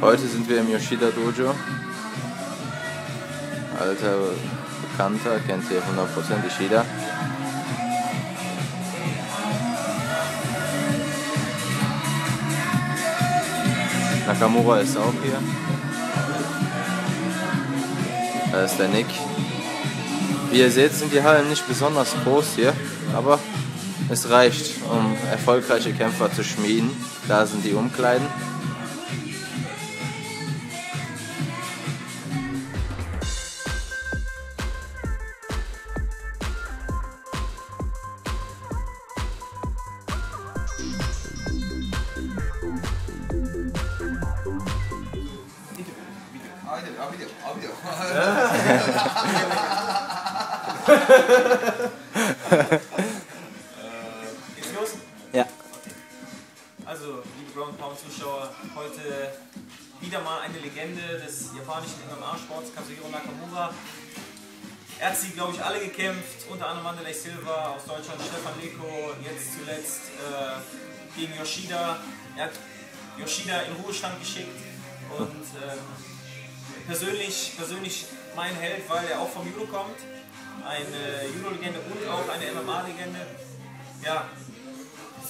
Heute sind wir im Yoshida Dojo. Alter Bekannter, kennt ihr 100% Yoshida. Nakamura ist auch hier. Da ist der Nick. Wie ihr seht, sind die Hallen nicht besonders groß hier, aber es reicht, um erfolgreiche Kämpfer zu schmieden. Da sind die Umkleiden. Geht's los? Ja. Also, liebe Ground Pound Zuschauer, heute wieder mal eine Legende des japanischen MMA-Sports, Kazuhiro Nakamura. Er hat sie, glaube ich, alle gekämpft, unter anderem Wanderlei Silva aus Deutschland, Stefan Leko, jetzt zuletzt äh, gegen Yoshida. Er hat Yoshida in Ruhestand geschickt und ähm, persönlich, persönlich mein Held, weil er auch vom Judo kommt. Eine Judo-Legende und auch eine MMA-Legende. Ja,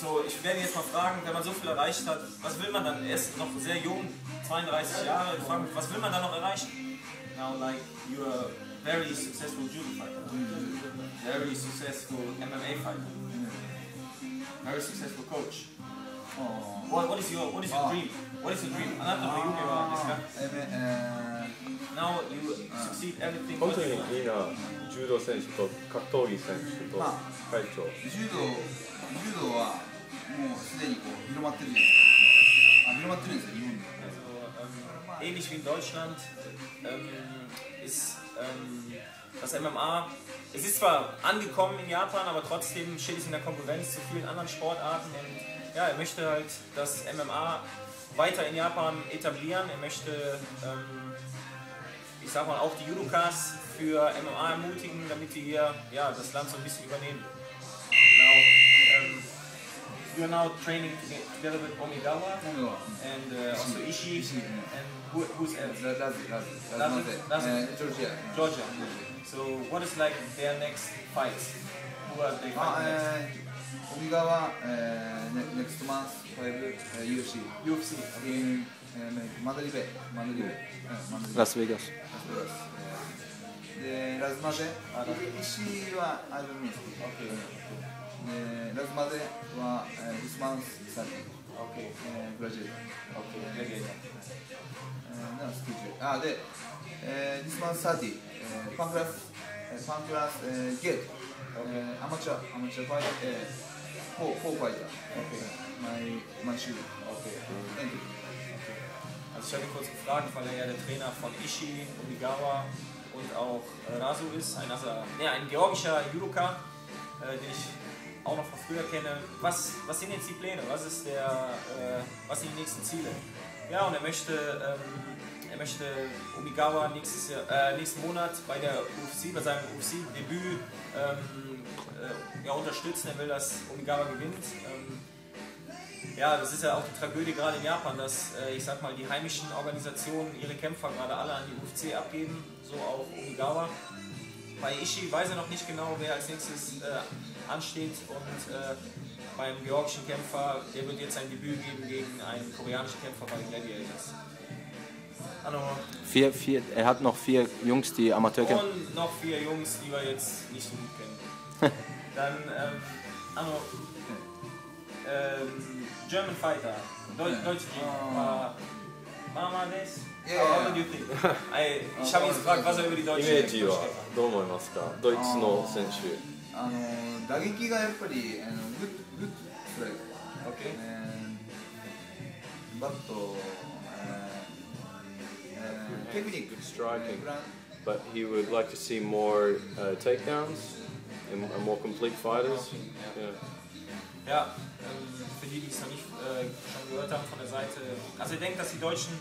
so, ich werde jetzt mal fragen, wenn man so viel erreicht hat, was will man dann? Er ist noch sehr jung, 32 Jahre. Ich frage mich, was will man dann noch erreichen? Now, like, you're a very successful judo fighter, very successful MMA fighter, very successful coach. What, what is your What is your Ah. dream? What is your dream? あなたの夢はですかえめえ Now you succeed everything 本 what 当 you に want. いいな柔道選手と格闘技選手とま会長ー柔道柔道はもうすでにこう広まってるじゃないですかあ広まってるんですよ日本で Also, ähm, ähnlich wie in Deutschland ähm, ist ähm, das MMA, es ist zwar angekommen in Japan, aber trotzdem steht es in der Konkurrenz zu vielen anderen Sportarten und ja, er möchte halt das MMA weiter in Japan etablieren. Er möchte, ähm, ich sag mal, auch die Judokas für MMA ermutigen, damit die hier ja, das Land so ein bisschen übernehmen. Now, um, you're now training together with Omigawa oh and uh, also Ishii, and who, who's else? That, that's it, that's it. That's, that's it. That's uh, it. Georgia. Georgia. So what is like their next fight? Who are they fighting uh, next? Äh, Omigawa uh, next month fight uh, UFC. UFC. Okay. In えーマドリベマドリベ。うんマドリベ。Las Vegas. でラズマゼ。あ石井はアイブンミ.でラズマゼはえーディスマンスサーティ。Okay. えー。ブラジルで、えー、ディスマンス30、えー、パンクラス、えー、パンクラス、えー、ゲート、えー、アマチュア、アマチュアファイター、えー、フォー、フォーファイター、マイ、マイシュー、Okay. エントリー。Ich ihn kurz gefragt, weil er ja der Trainer von Ishii, Omigawa und auch äh, Rasu ist, ein, also, ja, ein georgischer Judoka, äh, den ich auch noch von früher kenne. Was, was sind jetzt die Pläne? Was, ist der, äh, was sind die nächsten Ziele? Ja, und er möchte, ähm, er möchte Omigawa nächstes Jahr, äh, nächsten Monat bei der UFC, bei seinem UFC-Debüt ähm, äh, ja, unterstützen. Er will, dass Omigawa gewinnt. Ähm, ja, das ist ja auch die Tragödie gerade in Japan, dass äh, ich sag mal die heimischen Organisationen ihre Kämpfer gerade alle an die UFC abgeben, so auch Omigawa. Bei Ishii weiß er noch nicht genau, wer als nächstes äh, ansteht und äh, beim georgischen Kämpfer, der wird jetzt sein Debüt geben gegen einen koreanischen Kämpfer bei Gladiators. Hallo. Vier, vier, er hat noch vier Jungs, die Amateurkämpfer. Und noch vier Jungs, die wir jetzt nicht so gut kennen. Dann, ähm, Anno, ähm, German Fighter, Deu Ja. Deutsch Ah. war Mama des? Ja, How ja. do you think? I, ich habe ihn gefragt, was er über die イ deutsche メージは Deutsche Kämpfer どう思いますかドイツの選手あのー打撃がやっぱりあのグッグッストライク、 Okay. えーバット、えーえーテクニック、 Striking. フラン but he would like to see more uh, takedowns and, and more complete fighters. Yeah. Ja, ähm, für die, die es noch nicht äh, schon gehört haben von der Seite. Also ich denke, dass die Deutschen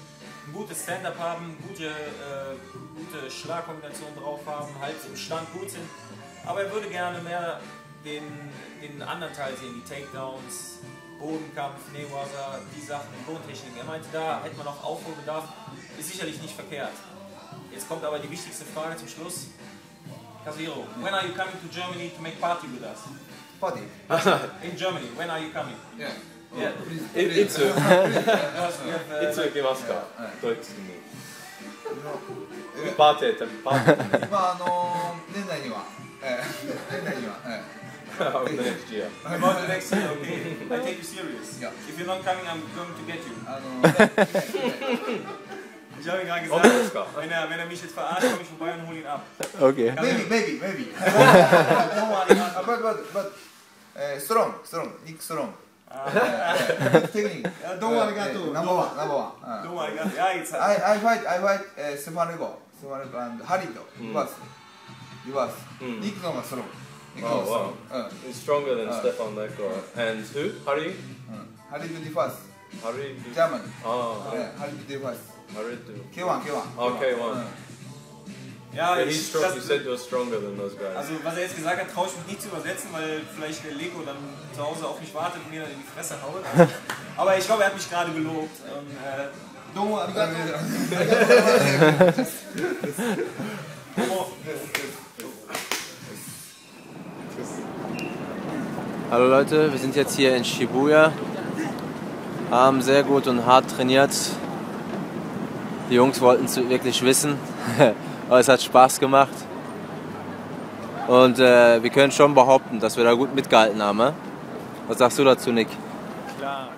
ein gutes Stand-up haben, gute, äh, gute Schlagkombinationen drauf haben, halt im Stand gut sind. Aber er würde gerne mehr den, den anderen Teil sehen, die Takedowns, Bodenkampf, Newaza, die Sachen, Bodentechniken. Er meinte, da hätte man noch Aufholbedarf, ist sicherlich nicht verkehrt. Jetzt kommt aber die wichtigste Frage zum Schluss. Casiro, when are you coming to Germany to make party with us? Party. In Germany, when are you coming? Yeah. Yeah.いいつ Because we have, い uh, つ行きますかはいドイツにえパーティーパーティー今あのー年内には、えー、年内には、え next year about the next year, okay? I take you serious. Yeah. If you're not coming, I'm going to get you. ー、あのー、Ich habe ihm gerade Oh, gesagt, alles klar. wenn er, wenn er mich jetzt verarscht, komme ich vorbei und hole ihn ab. Okay. maybe maybe maybe Don't worry, man. あ but but but えー、ストロングストロングニックストロングえーテクニックやどうもありがとうナンバーワンナンバーワン Don't worry, guys. Ja, jetzt. I I fight I fight えーステファネゴステファネゴ and ハリとリバースリバースうんニックの方がストロングニックの方がストロングうん He's stronger than Uh. Stefan Leko and who? Harry? うんハリ 바르인 비. 짜만. 어. 그래. 할비 대바스. 바르투. K1 K1. 어 K1. Ja, ich, strong, das, you said you're stronger than those guys. Also was er jetzt gesagt hat, traue ich mich nicht zu übersetzen, weil vielleicht der Lego dann zu Hause auf mich wartet und mir dann in die Fresse haut. Aber ich glaube, er hat mich gerade gelobt. Und, äh, Domo, arigato. Domo. Hallo Leute, wir sind jetzt hier in Shibuya haben sehr gut und hart trainiert. Die Jungs wollten es wirklich wissen, aber es hat Spaß gemacht. Und äh, wir können schon behaupten, dass wir da gut mitgehalten haben. ne? Was sagst du dazu, Nick? Klar,